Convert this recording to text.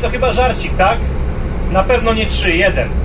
to chyba żarcik, tak? Na pewno nie trzy, jeden.